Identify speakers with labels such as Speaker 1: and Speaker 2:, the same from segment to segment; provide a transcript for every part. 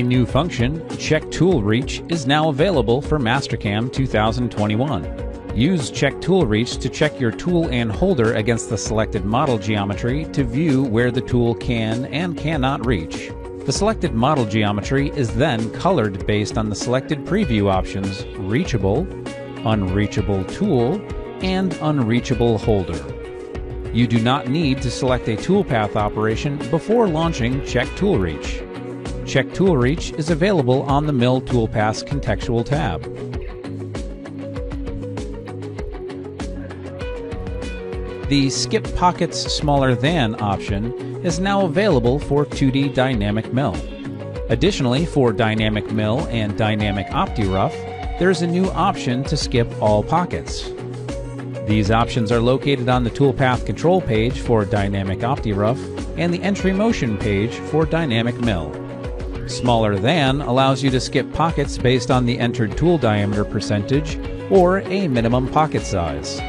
Speaker 1: A new function, Check Tool Reach, is now available for Mastercam 2021. Use Check Tool Reach to check your tool and holder against the selected model geometry to view where the tool can and cannot reach. The selected model geometry is then colored based on the selected preview options Reachable, Unreachable Tool, and Unreachable Holder. You do not need to select a toolpath operation before launching Check Tool Reach. Check Tool Reach is available on the Mill Toolpaths contextual tab. The Skip Pockets Smaller Than option is now available for 2D Dynamic Mill. Additionally, for Dynamic Mill and Dynamic OptiRough, there's a new option to skip all pockets. These options are located on the toolpath control page for Dynamic OptiRough and the entry motion page for Dynamic Mill. Smaller than allows you to skip pockets based on the entered tool diameter percentage or a minimum pocket size.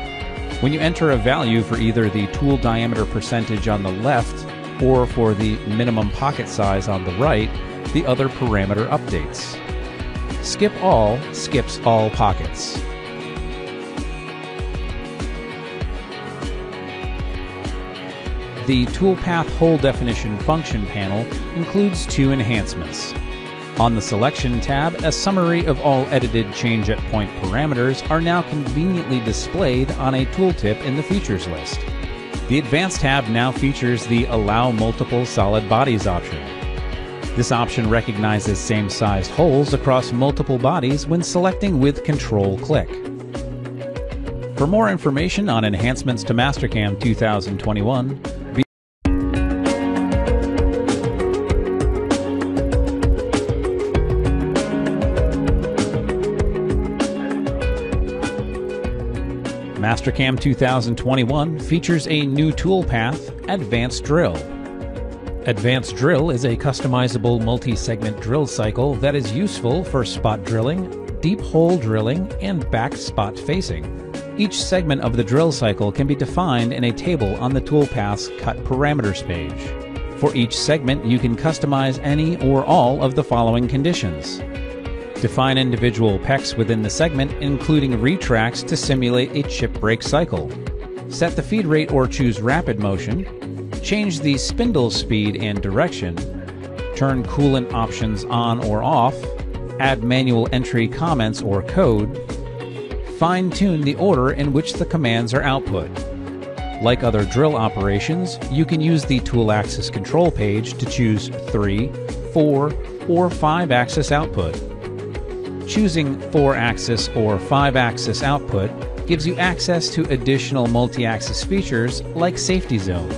Speaker 1: When you enter a value for either the tool diameter percentage on the left or for the minimum pocket size on the right, the other parameter updates. Skip all skips all pockets. The Toolpath Hole Definition function panel includes two enhancements. On the Selection tab, a summary of all edited change at point parameters are now conveniently displayed on a tooltip in the Features list. The Advanced tab now features the Allow Multiple Solid Bodies option. This option recognizes same-sized holes across multiple bodies when selecting with Control-click. For more information on enhancements to Mastercam 2021, Mastercam 2021 features a new toolpath, Advanced Drill. Advanced Drill is a customizable multi-segment drill cycle that is useful for spot drilling, deep hole drilling, and back spot facing. Each segment of the drill cycle can be defined in a table on the toolpath's Cut Parameters page. For each segment, you can customize any or all of the following conditions. Define individual pecks within the segment, including retracts to simulate a chip break cycle. Set the feed rate or choose rapid motion. Change the spindle speed and direction. Turn coolant options on or off. Add manual entry comments or code. Fine tune the order in which the commands are output. Like other drill operations, you can use the tool axis control page to choose 3, 4, or 5 axis output. Choosing 4-axis or 5-axis output gives you access to additional multi-axis features like Safety Zone.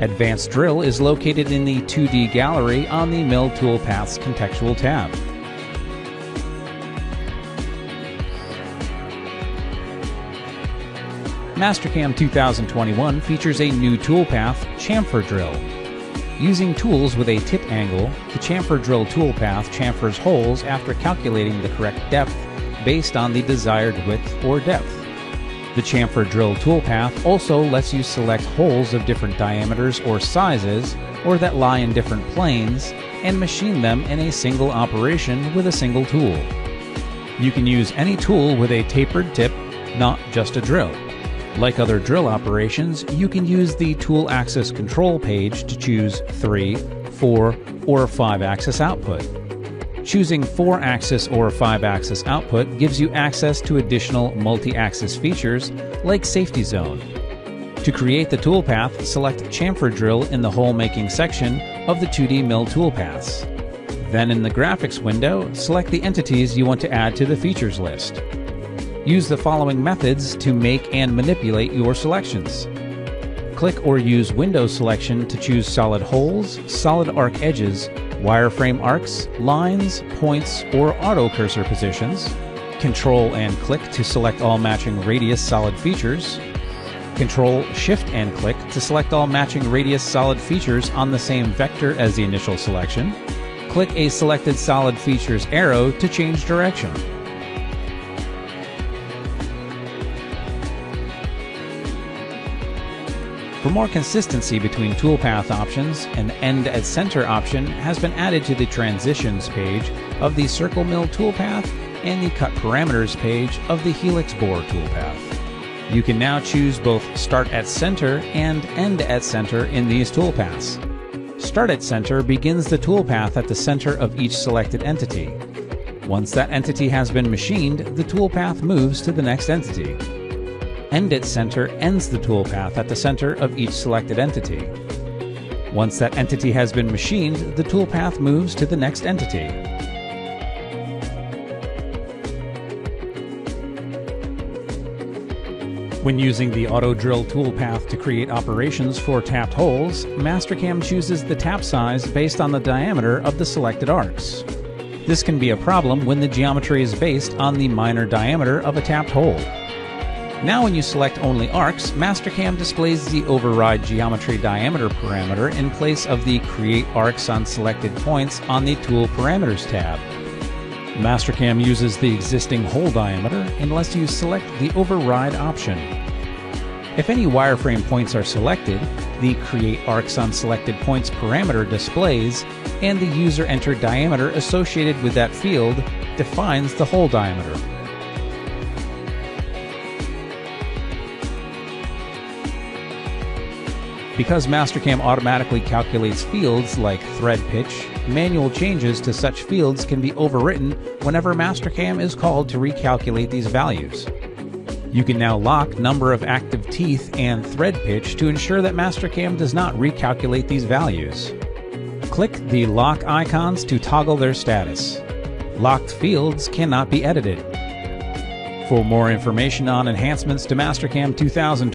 Speaker 1: Advanced Drill is located in the 2D gallery on the Mill Toolpaths contextual tab. Mastercam 2021 features a new toolpath, Chamfer Drill. Using tools with a tip angle, the chamfer drill toolpath chamfers holes after calculating the correct depth based on the desired width or depth. The chamfer drill toolpath also lets you select holes of different diameters or sizes, or that lie in different planes, and machine them in a single operation with a single tool. You can use any tool with a tapered tip, not just a drill. Like other drill operations, you can use the tool axis control page to choose 3, 4, or 5 axis output. Choosing 4 axis or 5 axis output gives you access to additional multi axis features like Safety Zone. To create the toolpath, select Chamfer Drill in the hole making section of the 2D Mill toolpaths. Then in the graphics window, select the entities you want to add to the features list. Use the following methods to make and manipulate your selections. Click or use window selection to choose solid holes, solid arc edges, wireframe arcs, lines, points, or auto cursor positions. Control and click to select all matching radius solid features. Control, Shift, and click to select all matching radius solid features on the same vector as the initial selection. Click a selected solid features arrow to change direction. For more consistency between toolpath options, an End at Center option has been added to the Transitions page of the Circle Mill toolpath and the Cut Parameters page of the Helix Bore toolpath. You can now choose both Start at Center and End at Center in these toolpaths. Start at Center begins the toolpath at the center of each selected entity. Once that entity has been machined, the toolpath moves to the next entity. End at Center ends the toolpath at the center of each selected entity. Once that entity has been machined, the toolpath moves to the next entity. When using the Auto Drill toolpath to create operations for tapped holes, Mastercam chooses the tap size based on the diameter of the selected arcs. This can be a problem when the geometry is based on the minor diameter of a tapped hole. Now when you select only arcs, Mastercam displays the override geometry diameter parameter in place of the Create Arcs on Selected Points on the Tool Parameters tab. Mastercam uses the existing hole diameter unless you select the override option. If any wireframe points are selected, the Create Arcs on Selected Points parameter displays, and the user entered diameter associated with that field defines the hole diameter. Because Mastercam automatically calculates fields like thread pitch, manual changes to such fields can be overwritten whenever Mastercam is called to recalculate these values. You can now lock number of active teeth and thread pitch to ensure that Mastercam does not recalculate these values. Click the lock icons to toggle their status. Locked fields cannot be edited. For more information on enhancements to Mastercam 2000,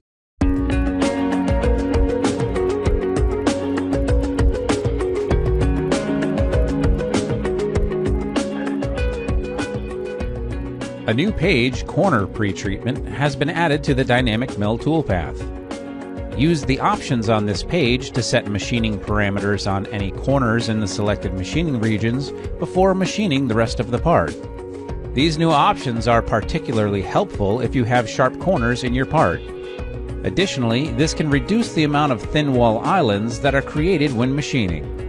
Speaker 1: A new page, Corner Pretreatment, has been added to the Dynamic Mill toolpath. Use the options on this page to set machining parameters on any corners in the selected machining regions before machining the rest of the part. These new options are particularly helpful if you have sharp corners in your part. Additionally, this can reduce the amount of thin wall islands that are created when machining.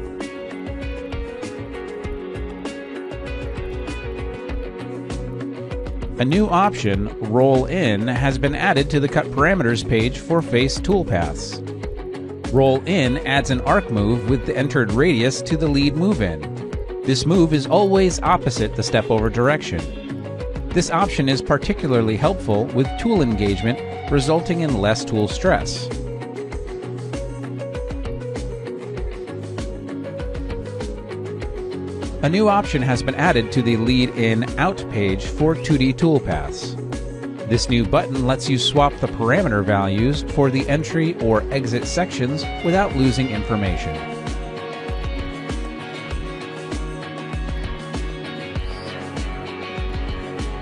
Speaker 1: A new option, Roll In, has been added to the Cut Parameters page for face toolpaths. Roll In adds an arc move with the entered radius to the lead move in. This move is always opposite the step over direction. This option is particularly helpful with tool engagement, resulting in less tool stress. A new option has been added to the Lead In Out page for 2D toolpaths. This new button lets you swap the parameter values for the entry or exit sections without losing information.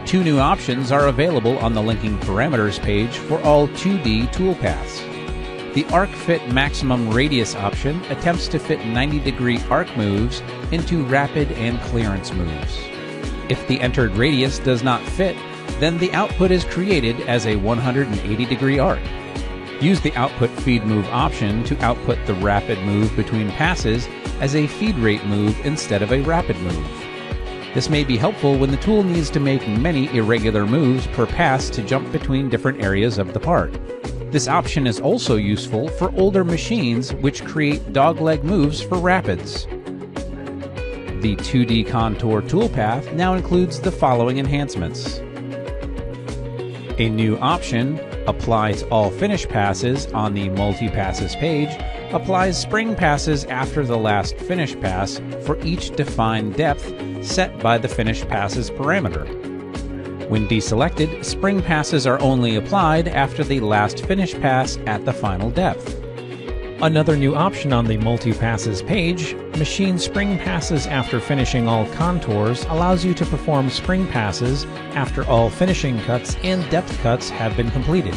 Speaker 1: Two new options are available on the linking parameters page for all 2D toolpaths. The Arc Fit Maximum Radius option attempts to fit 90 degree arc moves into rapid and clearance moves. If the entered radius does not fit, then the output is created as a 180 degree arc. Use the Output Feed Move option to output the rapid move between passes as a feed rate move instead of a rapid move. This may be helpful when the tool needs to make many irregular moves per pass to jump between different areas of the part. This option is also useful for older machines which create dogleg moves for rapids. The 2D Contour toolpath now includes the following enhancements. A new option, Applies All Finish Passes on the Multi-Passes page, applies spring passes after the last finish pass for each defined depth set by the finish passes parameter. When deselected, spring passes are only applied after the last finish pass at the final depth. Another new option on the multi-passes page, Machine Spring Passes after finishing all contours allows you to perform spring passes after all finishing cuts and depth cuts have been completed.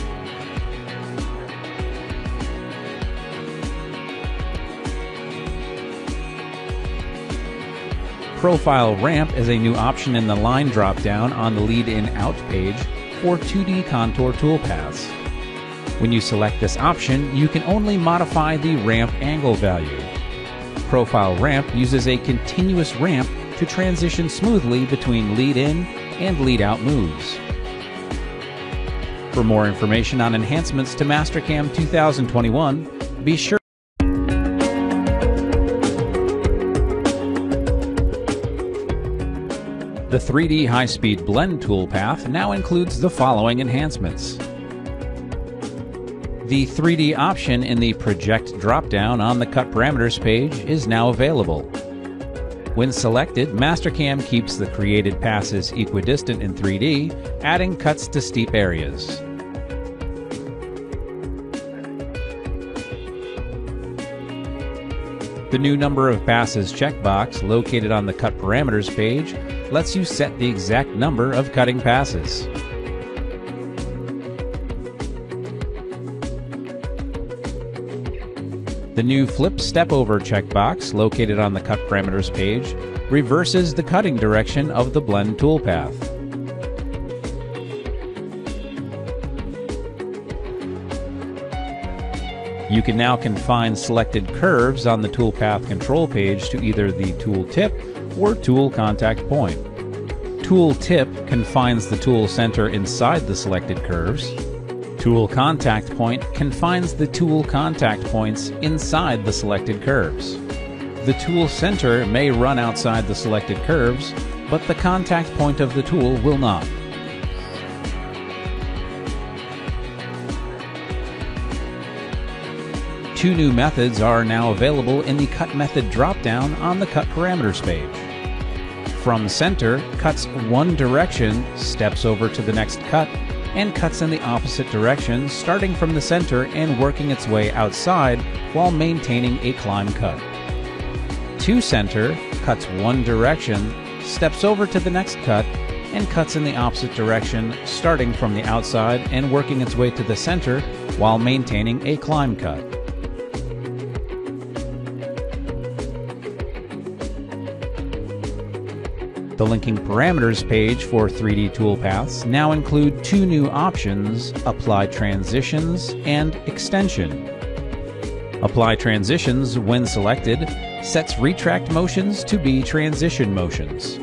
Speaker 1: Profile Ramp is a new option in the line drop-down on the Lead In Out page for 2D contour toolpaths. When you select this option, you can only modify the ramp angle value. Profile Ramp uses a continuous ramp to transition smoothly between lead in and lead out moves. For more information on enhancements to Mastercam 2021, be sure The 3D High-Speed Blend toolpath now includes the following enhancements. The 3D option in the Project dropdown on the Cut Parameters page is now available. When selected, Mastercam keeps the created passes equidistant in 3D, adding cuts to steep areas. The new number of passes checkbox located on the Cut Parameters page lets you set the exact number of cutting passes. The new Flip Step Over checkbox located on the Cut Parameters page reverses the cutting direction of the blend toolpath. You can now confine selected curves on the toolpath control page to either the tool tip or tool contact point. Tool tip confines the tool center inside the selected curves. Tool contact point confines the tool contact points inside the selected curves. The tool center may run outside the selected curves, but the contact point of the tool will not. Two new methods are now available in the Cut Method dropdown on the Cut Parameters page. From center, cuts one direction, steps over to the next cut, and cuts in the opposite direction, starting from the center and working its way outside while maintaining a climb cut. To center, cuts one direction, steps over to the next cut, and cuts in the opposite direction, starting from the outside and working its way to the center while maintaining a climb cut. The linking parameters page for 3D toolpaths now include two new options, Apply Transitions and Extension. Apply Transitions, when selected, sets retract motions to be transition motions.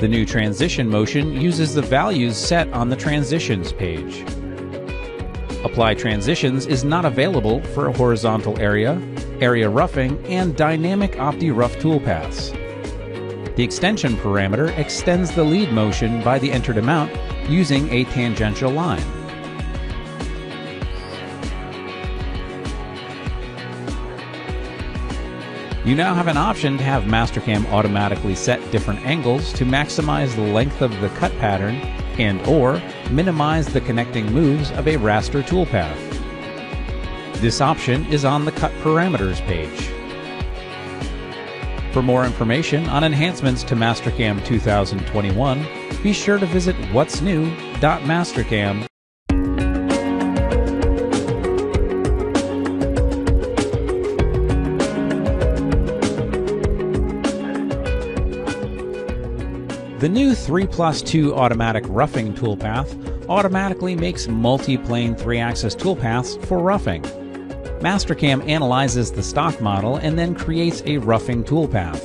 Speaker 1: The new transition motion uses the values set on the Transitions page. Apply Transitions is not available for a horizontal area, area roughing, and dynamic OptiRough toolpaths. The extension parameter extends the lead motion by the entered amount using a tangential line. You now have an option to have Mastercam automatically set different angles to maximize the length of the cut pattern and or minimize the connecting moves of a raster toolpath. This option is on the Cut Parameters page. For more information on enhancements to Mastercam 2021, be sure to visit what's new.mastercam. The new 3 plus 2 automatic roughing toolpath automatically makes multi-plane 3-axis toolpaths for roughing. Mastercam analyzes the stock model and then creates a roughing toolpath.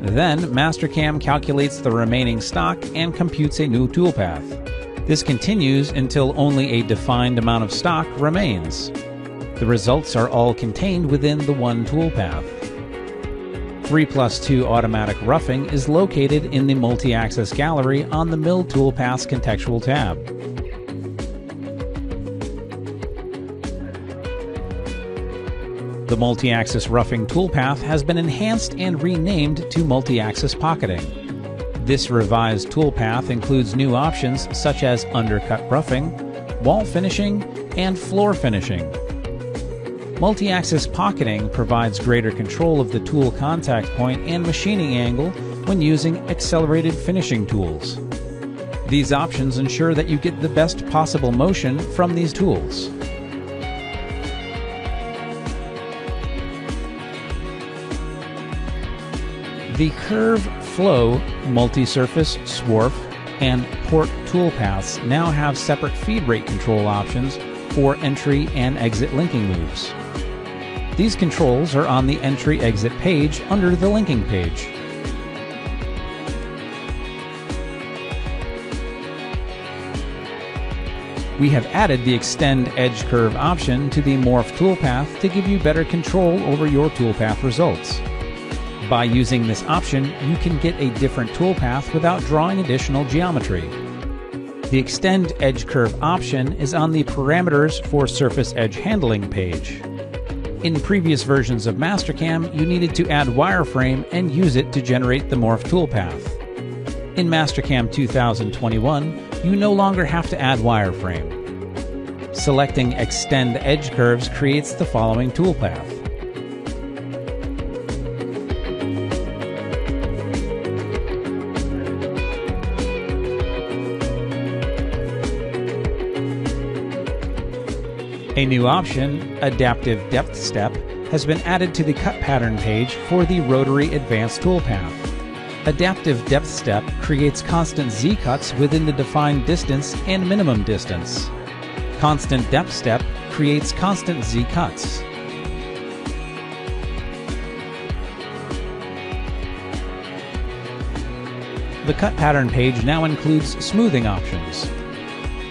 Speaker 1: Then, Mastercam calculates the remaining stock and computes a new toolpath. This continues until only a defined amount of stock remains. The results are all contained within the one toolpath. 3 plus 2 automatic roughing is located in the multi-axis gallery on the Mill Toolpaths contextual tab. The multi-axis roughing toolpath has been enhanced and renamed to multi-axis pocketing. This revised toolpath includes new options such as undercut roughing, wall finishing, and floor finishing. Multi-axis pocketing provides greater control of the tool contact point and machining angle when using accelerated finishing tools. These options ensure that you get the best possible motion from these tools. The Curve Flow multi-surface, swarf, and port toolpaths now have separate feed rate control options for entry and exit linking moves. These controls are on the entry-exit page under the linking page. We have added the Extend Edge Curve option to the Morph toolpath to give you better control over your toolpath results. By using this option, you can get a different toolpath without drawing additional geometry. The Extend Edge Curve option is on the Parameters for Surface Edge Handling page. In previous versions of Mastercam, you needed to add wireframe and use it to generate the Morph toolpath. In Mastercam 2021, you no longer have to add wireframe. Selecting Extend Edge Curves creates the following toolpath. A new option, Adaptive Depth Step, has been added to the cut pattern page for the Rotary Advanced Toolpath. Adaptive Depth Step creates constant Z cuts within the defined distance and minimum distance. Constant Depth Step creates constant Z cuts. The cut pattern page now includes smoothing options.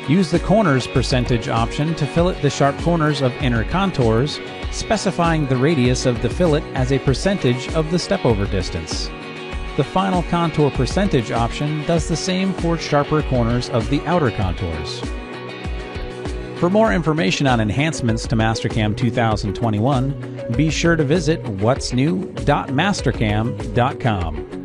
Speaker 1: Use the corners percentage option to fillet the sharp corners of inner contours, specifying the radius of the fillet as a percentage of the stepover distance. The final contour percentage option does the same for sharper corners of the outer contours. For more information on enhancements to Mastercam 2021, be sure to visit what'snew.mastercam.com.